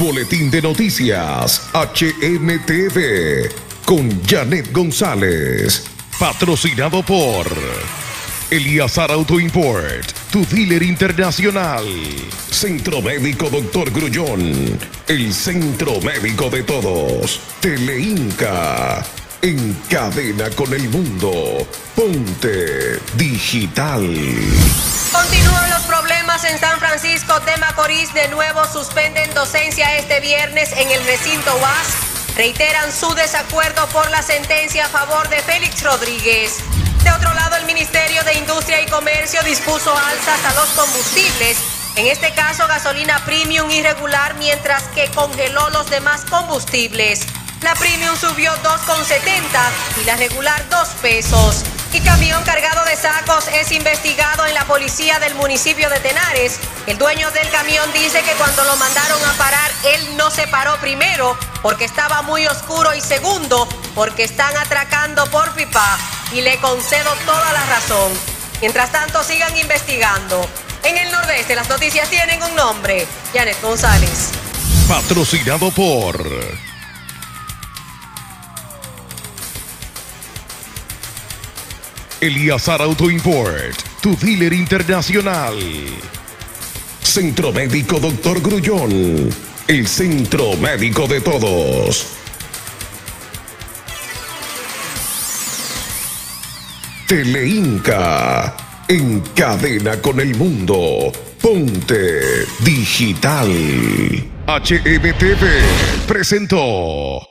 Boletín de Noticias, HNTV, con Janet González. Patrocinado por Eliazar Auto Import, tu dealer internacional. Centro Médico Doctor Grullón, el centro médico de todos. Teleinca, en cadena con el mundo. Ponte digital. Continúan De nuevo suspenden docencia este viernes en el recinto UAS. Reiteran su desacuerdo por la sentencia a favor de Félix Rodríguez. De otro lado, el Ministerio de Industria y Comercio dispuso alzas a los combustibles. En este caso, gasolina premium irregular, mientras que congeló los demás combustibles. La premium subió 2,70 y la regular 2 pesos. Y camión cargado de sacos es investigado en la policía del municipio de Tenares. El dueño del camión dice que cuando lo mandaron a parar, él no se paró primero porque estaba muy oscuro y segundo porque están atracando por pipa. Y le concedo toda la razón. Mientras tanto, sigan investigando. En el nordeste las noticias tienen un nombre. Janet González. Patrocinado por Eliazar Auto Import, tu dealer internacional. Centro Médico Doctor Grullón, el centro médico de todos. Teleinca, en cadena con el mundo. Ponte digital. HMTV presentó.